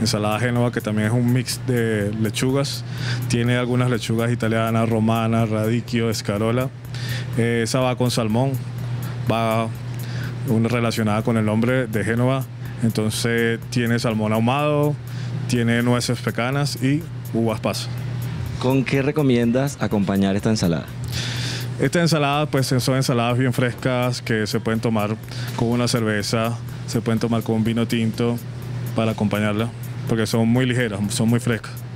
ensalada Génova, que también es un mix de lechugas. Tiene algunas lechugas italianas, romanas, radicchio, escarola. Eh, esa va con salmón, va una relacionada con el nombre de Génova. Entonces tiene salmón ahumado, tiene nueces pecanas y uvas pasas. ¿Con qué recomiendas acompañar esta ensalada? Esta ensalada, pues son ensaladas bien frescas que se pueden tomar con una cerveza, se pueden tomar con un vino tinto para acompañarla, porque son muy ligeras, son muy frescas.